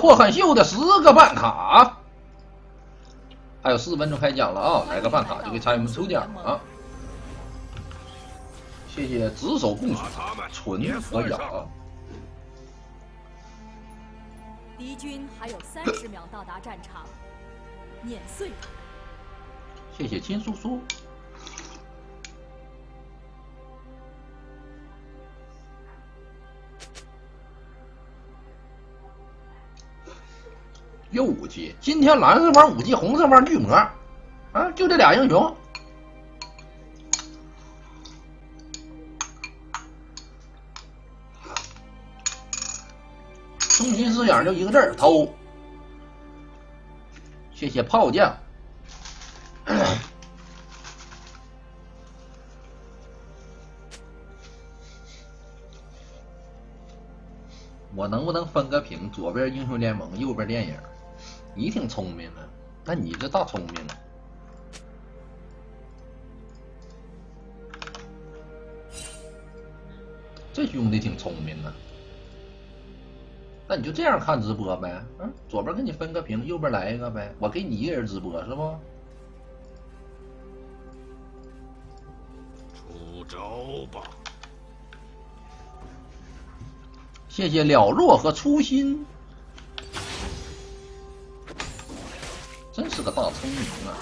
霍汉秀的十个办卡，还有四分钟开奖了啊！来个办卡就可以参与我们抽奖啊！谢谢执手共存纯和雅。敌军还有三十秒到达战场，碾碎。谢谢金叔叔。又五级，今天蓝色方五级，红色方巨魔，啊，就这俩英雄。中心思想就一个字儿偷。谢谢炮将。我能不能分个屏？左边英雄联盟，右边电影。你挺聪明的，那你这大聪明啊！这兄弟挺聪明的，那你就这样看直播呗？嗯，左边给你分个屏，右边来一个呗，我给你一个人直播是不？出招吧！谢谢了若和初心。是个大聪明啊！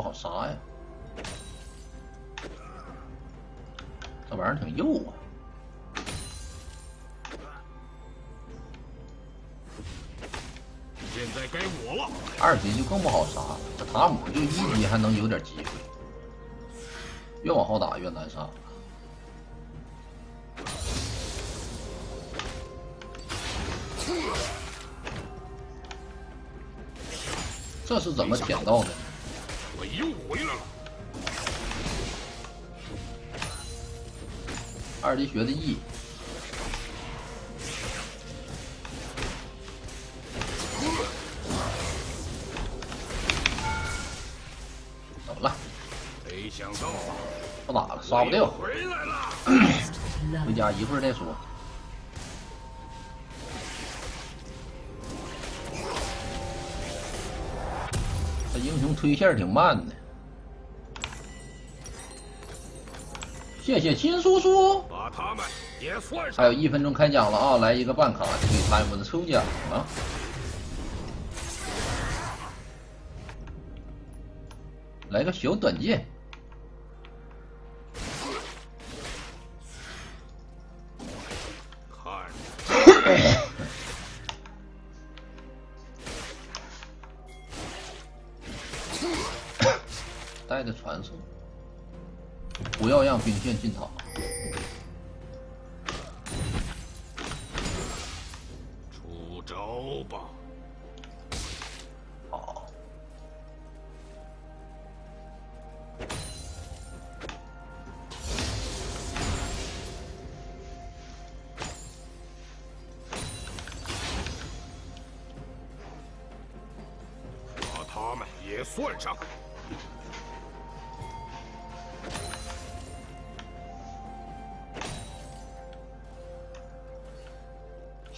好杀呀，这玩意儿挺幼啊。现在该我了。二级就更不好杀，这塔姆就一级还能有点机会，越往后打越难杀。这是怎么舔到的？我又回来了。二级学的 E，走了？没想到，不打了，刷不掉。回来了。回家一会儿再说。推线挺慢的。谢谢亲叔叔。把他们也算上。还有一分钟开奖了啊！来一个办卡就可以参与我们的抽奖了。来个小短剑。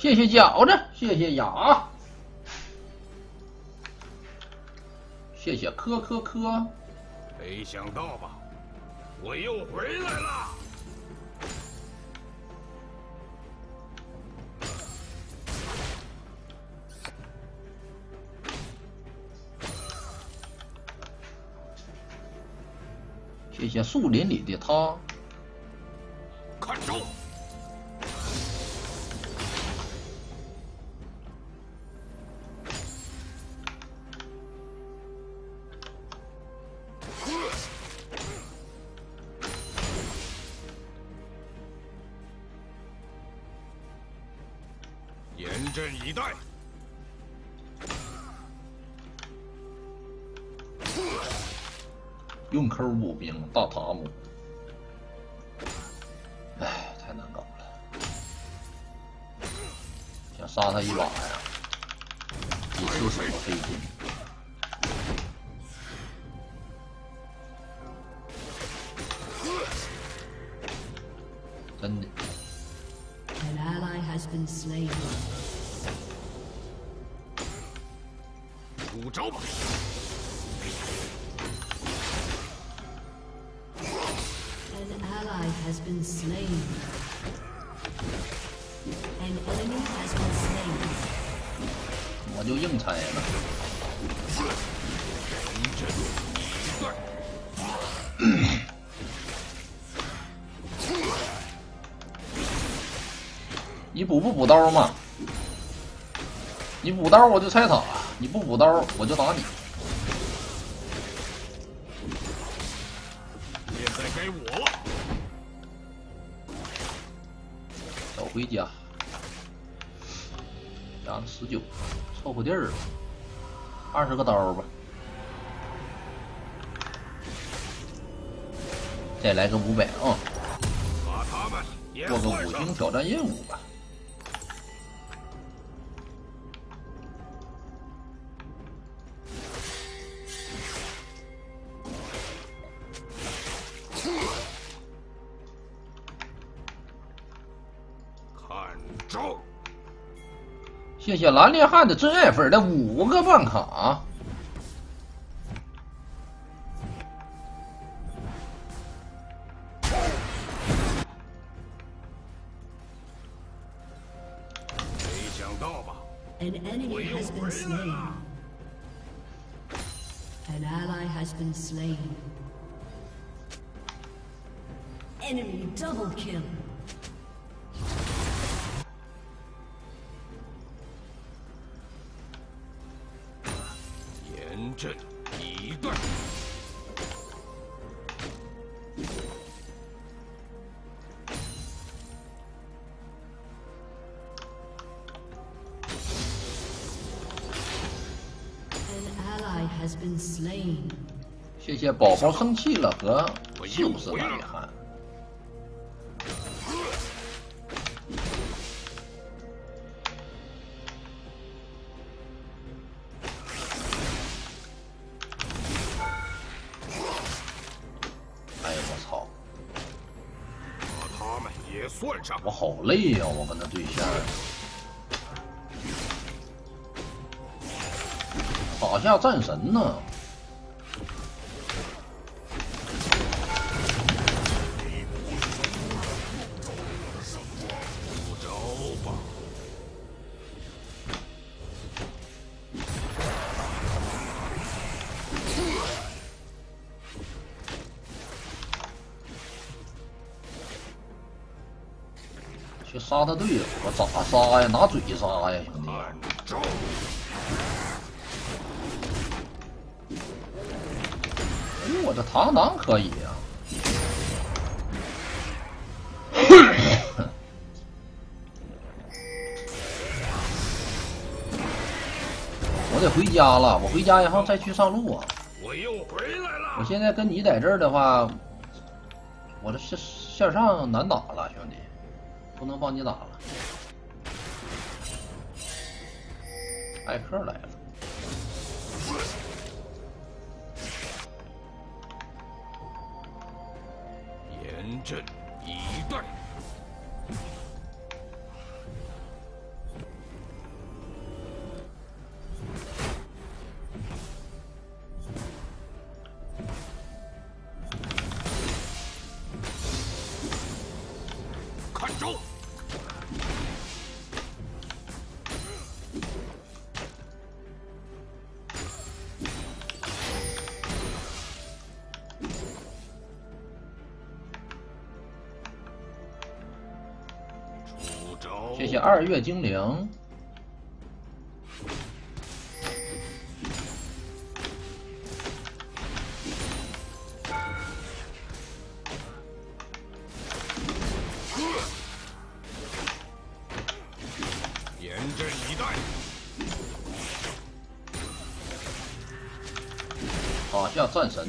谢谢饺子，谢谢雅，谢谢科科科。没想到吧，我又回来了。谢谢树林里的他。用 Q 补兵大塔姆，哎，太难搞了，想杀他一把呀，比吃手费劲。真的。An ally has been slain. 出招吧！Has been slain. An enemy has been slain. 我就硬拆了。你补不补刀嘛？你补刀我就拆塔，你不补刀我就打你。现在该我了。回家，加了十九，凑合地儿吧，二十个刀吧，再来个五百啊，做个五星。挑战任务吧。谢谢蓝烈汉的真爱粉的五个办卡。没想到吧？An enemy has been slain. An ally has been slain. Enemy double kill. 这一段。谢谢宝宝生气了和我就是遗汉累呀、我跟他对线打，下战神呢？杀他队友，我咋杀呀？拿嘴杀呀，兄弟！哎，我这螳螂可以呀、我得回家了，我回家然后再去上路啊。我又回来了。我现在跟你在这儿的？话，我这线线上难打了，不能帮你打了。艾克来了，严阵以待。二月精灵。严阵以待。塔下战神，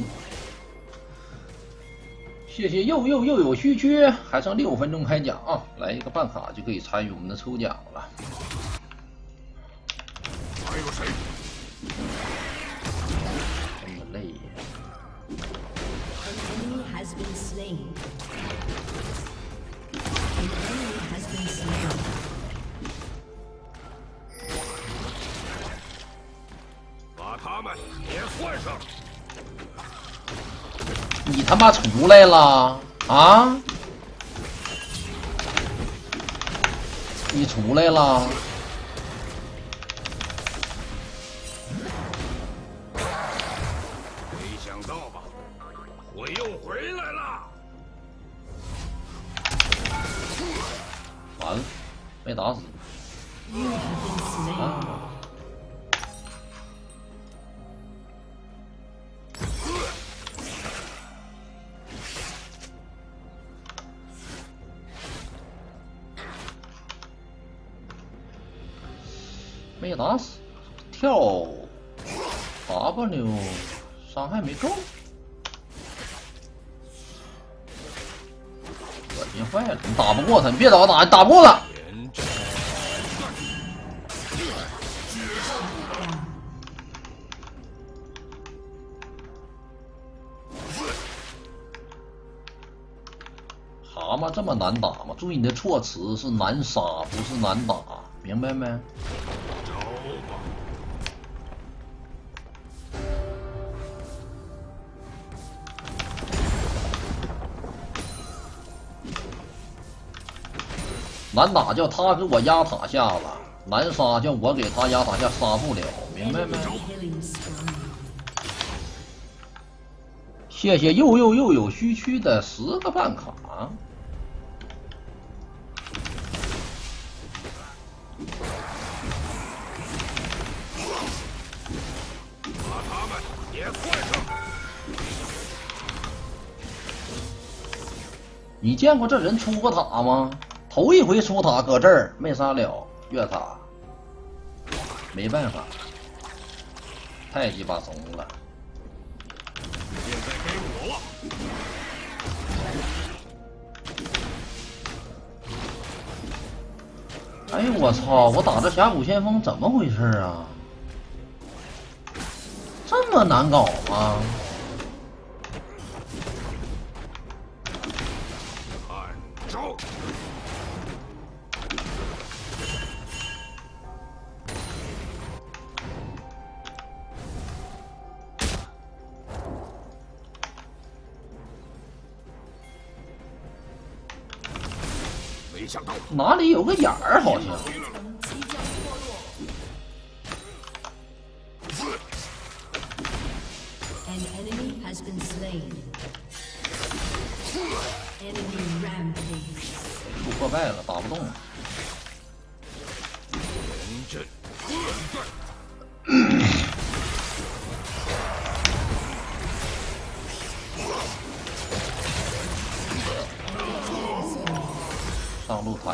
谢谢又又又有虚缺，还剩六分钟开奖啊！来一个办卡就可以参与我们的抽奖了。还有谁？这么累呀.把他们也换上。你他妈出来了啊！你出来了！没打死，跳 W 伤害没够，恶心坏了！你打不过他，你别找我打，你打不过他。蛤蟆这么难打吗？注意你的措辞是难杀，不是难打，明白没？难打叫他给我压塔下了，难杀叫我给他压塔下杀不了，明白没？谢谢又又又有虚区的十个办卡。把他们也换上。你见过这人出过塔吗？头一回出塔，搁这儿没杀了，越塔，没办法，太鸡巴怂了。现在该我了。哎呦我操！我打这峡谷先锋怎么回事啊？这么难搞吗？哪里有个眼儿，好像。破败了，打不动了。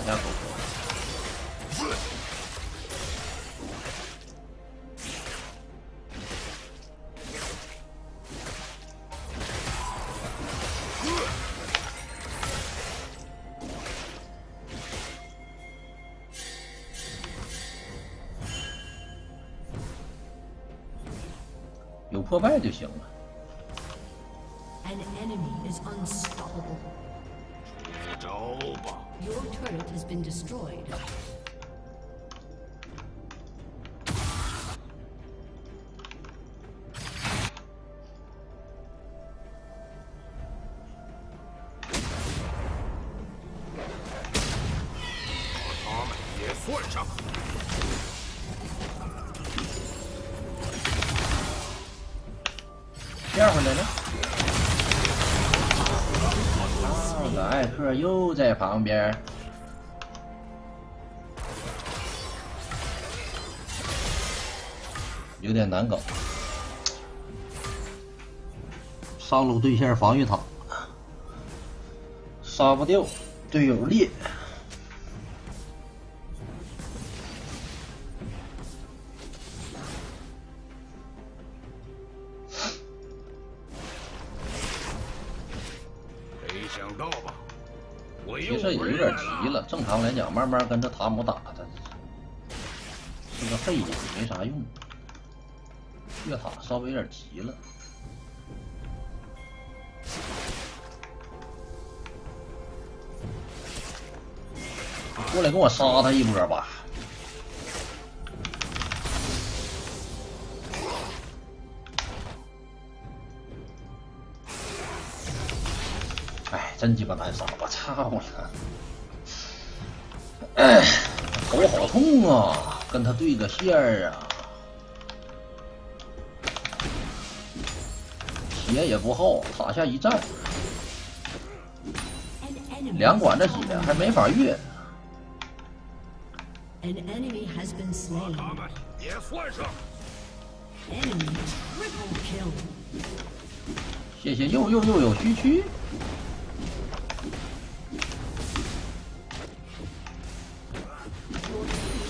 上路塔下走走。有破败就行了。他们也换上。变回来了。啊，我艾克又在旁边。点难搞。上路对线防御塔，杀不掉，队友劣。给想到吧，其实也有点急了。正常来讲，慢慢跟着塔姆打，他是个废人，没啥用。越塔稍微有点急了。过来跟我杀他一波吧！哎，真鸡巴难杀！我操了！哎，头好痛啊！跟他对个线儿啊！血也不厚，塔下一站，两管子血还没法越。他们也算上。谢谢又又又有虚区。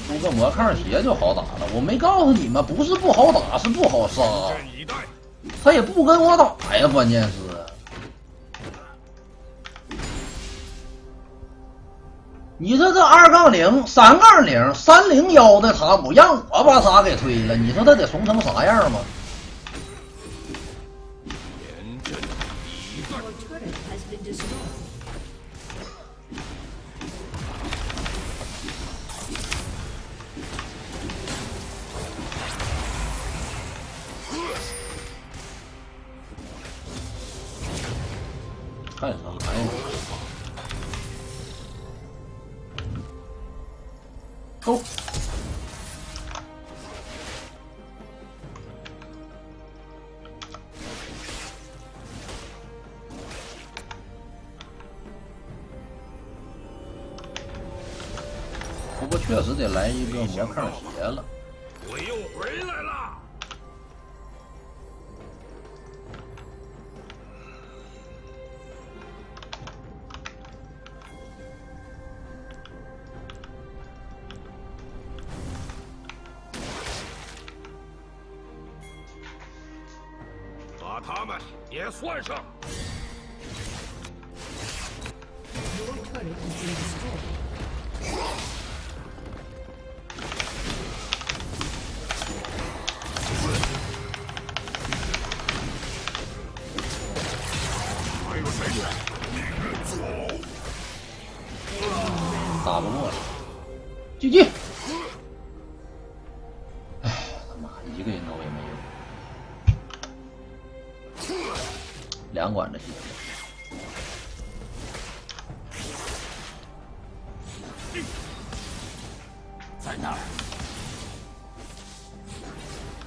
出个魔抗鞋就好打了，我没告诉你们，不是不好打，是不好杀。他也不跟我打呀，关键是。你说这二杠零、三杠零、三零幺的塔姆，让我把塔给推了，你说他得怂成啥样吗？走。不过确实得来一个魔抗鞋了。我又回来了。换上。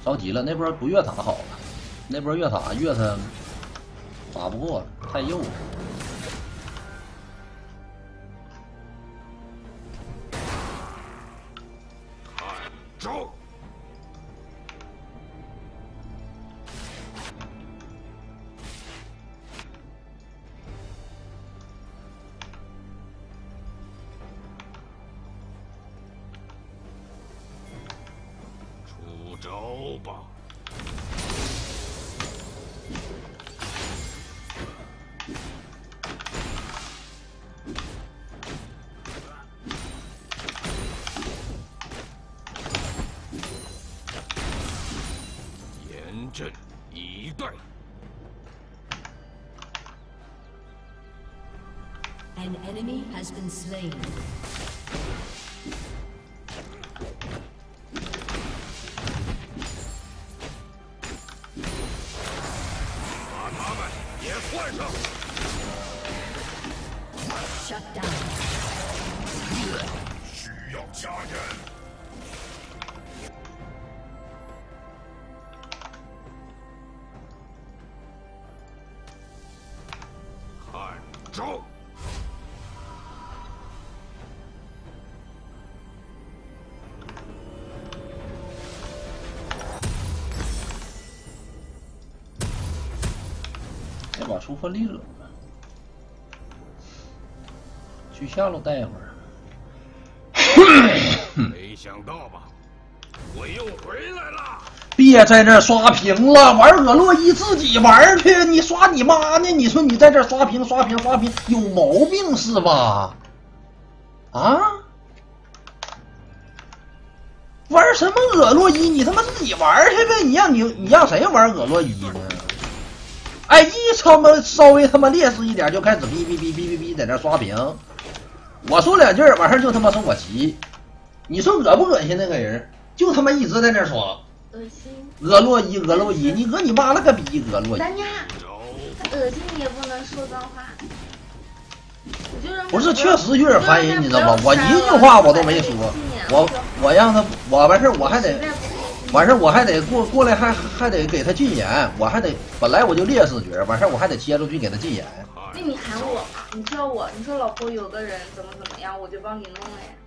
着急了，那波不越塔好了，那波越塔越他打不过，太幼了。Slain. 出分力了，去下路待一会儿。没想到吧，我又回来了。别在这刷屏了，玩俄洛伊自己玩去，你刷你妈呢？你说你在这刷屏刷屏刷屏，有毛病是吧？啊？玩什么俄洛伊？你他妈自己玩去呗！你让你你让谁玩俄洛伊呢？哎，一他妈稍微他妈劣势一点就开始哔哔哔哔哔哔在那刷屏，我说两句完事儿就他妈说我急，你说恶不恶心那个人？就他妈一直在那刷恶心，俄洛伊俄洛伊，你讹你妈了个逼俄洛伊！咱家，他恶心你也不能说脏话。不是，确实有点烦人，你知道吗？我一句话我都没说，我我让他我完事儿我还得完事儿我还得过过来还还得给他禁言，我还得本来我就劣势角，完事儿我还得接出去给他禁言。那你喊我嘛？你叫我，你说老婆有个人怎么怎么样，我就帮你弄哎。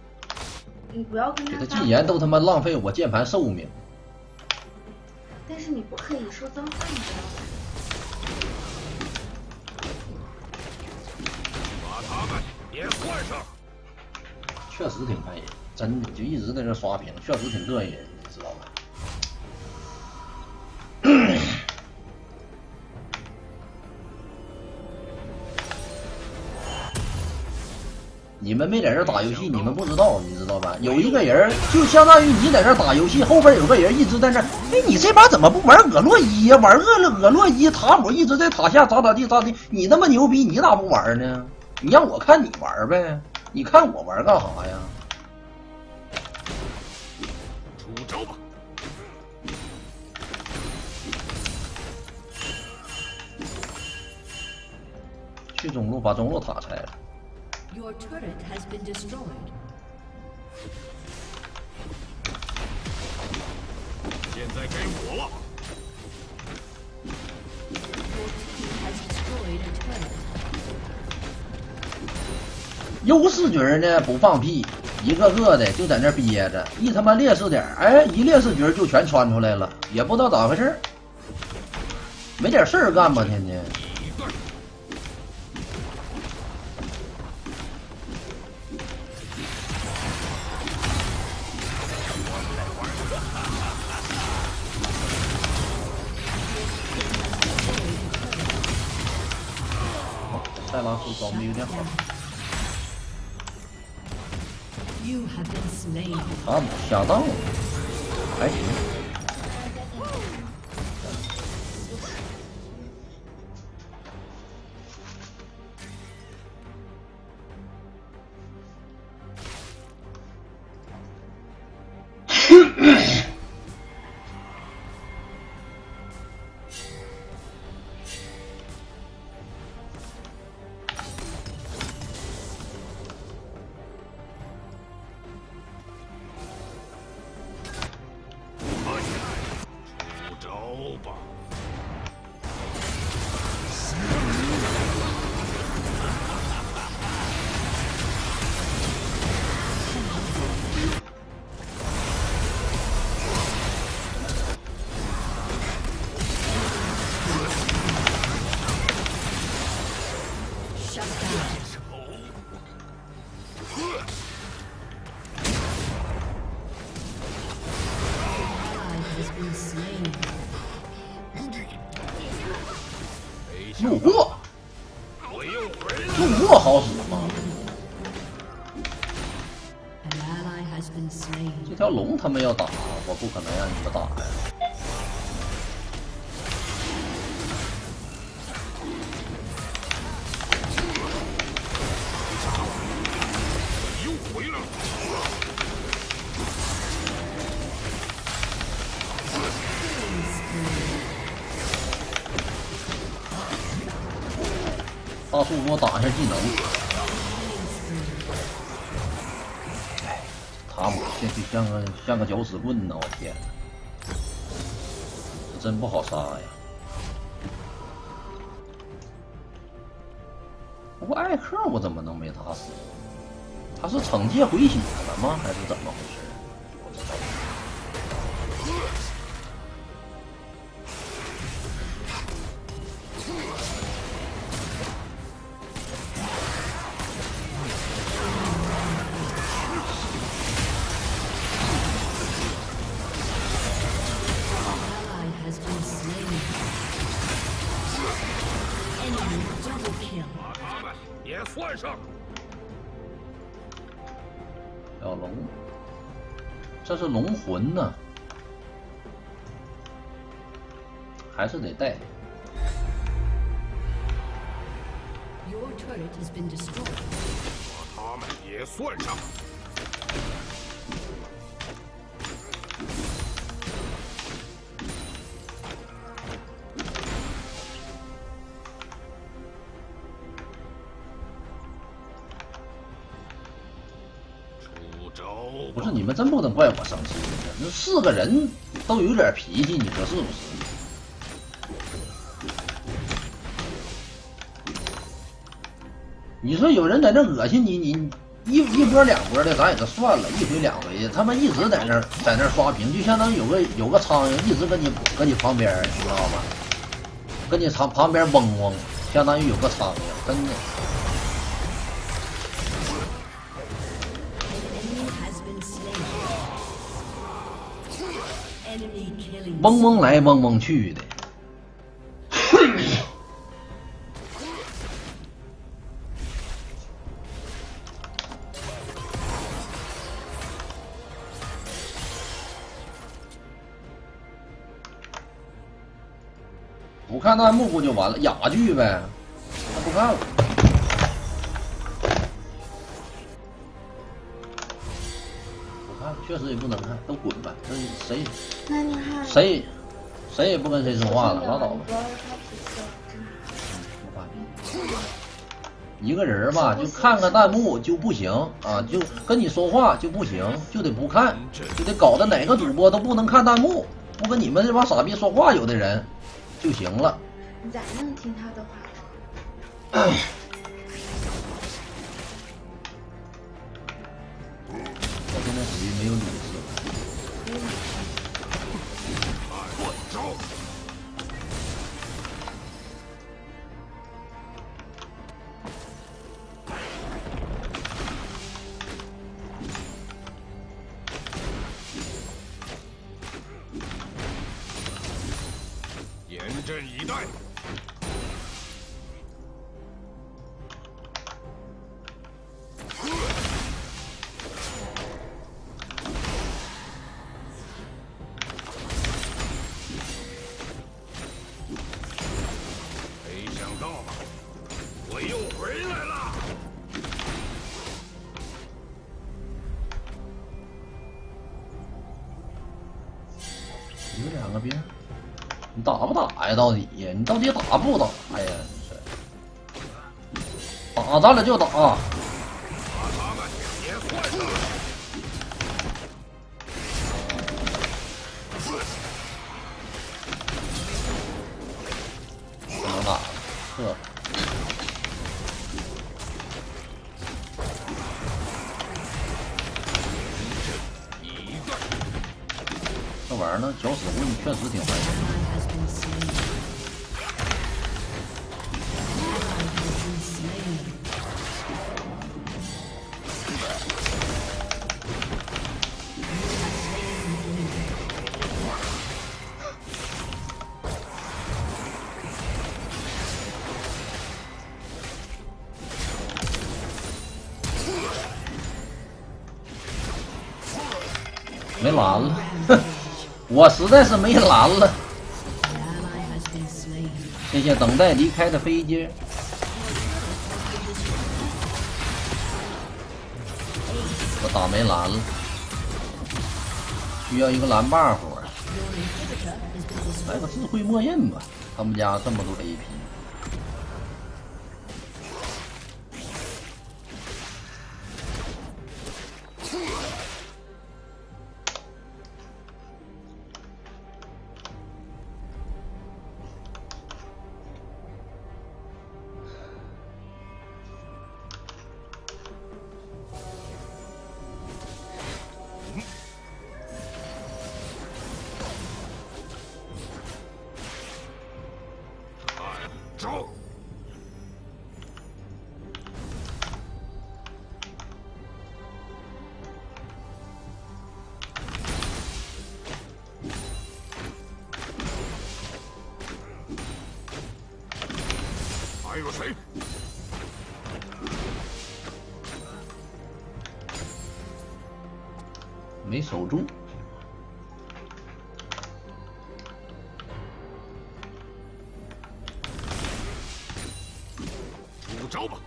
你不要跟他给他禁言都他妈浪费我键盘寿命。但是你不可以说脏话，你知道吗？把他们也换上。确实挺烦人，真的就一直在这刷屏，确实挺膈应人，你知道吧？你们没在这打游戏，你们不知道，你知道吧？有一个人就相当于你在这打游戏，后边有个人一直在那，哎，你这把怎么不玩俄洛伊呀？玩俄俄洛伊，塔姆一直在塔下咋咋地咋地，你那么牛逼，你咋不玩呢？你让我看你玩呗，你看我玩干啥呀？出招吧！去中路把中路塔拆了。Your turret has been destroyed. 现在该我了。Your team has destroyed a turret. 优势局呢不放屁，一个个的就在那憋着，一他妈劣势点儿，哎，一劣势局就全穿出来了，也不知道咋回事儿没点事儿干吧，天天。点好.塔姆下当了，还行。他们要打，我不可能让你们打呀。回来了。大树给我打一下技能。塔姆现在像个像个搅屎棍呢！我天，这真不好杀呀。不过艾克我怎么能没打死？他是惩戒回血了吗？还是怎么回事？魂呢，还是得带。把他们也算上。出招！不是你们真不能怪我生气，那四个人都有点脾气，你说是不是？你说有人在那恶心你，你一一波两波的，咱也就算了，一回两回的，他们一直在那在那刷屏，就相当于有个有个苍蝇一直跟你跟你旁边，你知道吗？跟你旁旁边嗡嗡，相当于有个苍蝇，真的。嗡嗡来嗡嗡去的。不看弹幕不就完了？哑剧呗，那不看了。确实也不能看，都滚吧！这谁谁谁也不跟谁说话了，拉倒吧。一个人吧，就看看弹幕就不行啊，就跟你说话就不行，就得不看，就得搞得哪个主播都不能看弹幕，不跟你们这帮傻逼说话，有的人就行了。你咋能听他的话？阵以待。你到底打不打呀？打咱俩就打，不能打，这玩意儿呢，搅屎棍确实挺烦人。我实在是没蓝了。谢谢等待离开的飞机。我打没蓝了？需要一个蓝 buff 来个智慧默认吧他们家这么多 ap 守住。出招吧！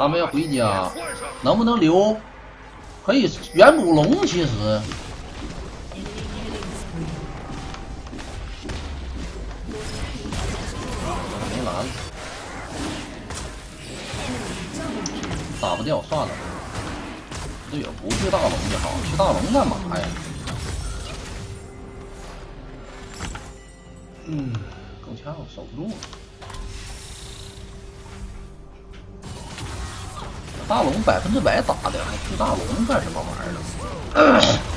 他们要回家。能不能留？可以远古龙，其实.没蓝，打不掉，算了。队友不去大龙就好，去大龙干嘛呀？嗯，够呛，守不住。大龙百分之百打的，还去大龙干什么玩意儿呢？